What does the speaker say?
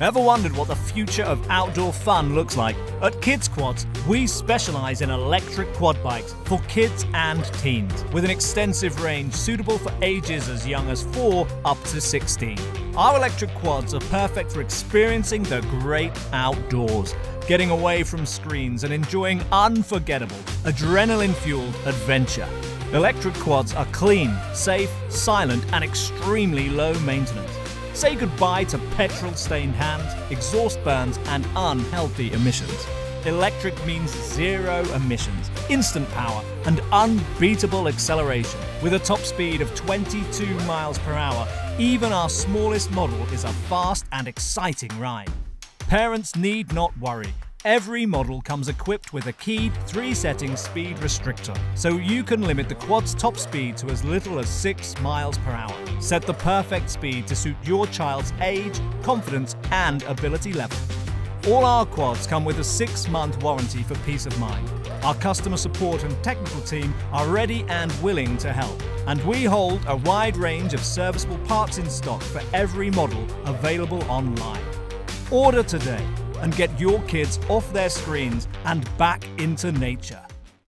Ever wondered what the future of outdoor fun looks like? At Kids Quads, we specialize in electric quad bikes for kids and teens, with an extensive range suitable for ages as young as 4 up to 16. Our electric quads are perfect for experiencing the great outdoors, getting away from screens and enjoying unforgettable, adrenaline fueled adventure. Electric quads are clean, safe, silent, and extremely low maintenance. Say goodbye to petrol stained hands, exhaust burns, and unhealthy emissions. Electric means zero emissions, instant power, and unbeatable acceleration. With a top speed of 22 miles per hour, even our smallest model is a fast and exciting ride. Parents need not worry. Every model comes equipped with a keyed three setting speed restrictor, so you can limit the quad's top speed to as little as 6 miles per hour. Set the perfect speed to suit your child's age, confidence, and ability level. All our quads come with a six month warranty for peace of mind. Our customer support and technical team are ready and willing to help. And we hold a wide range of serviceable parts in stock for every model available online. Order today and get your kids off their screens and back into nature.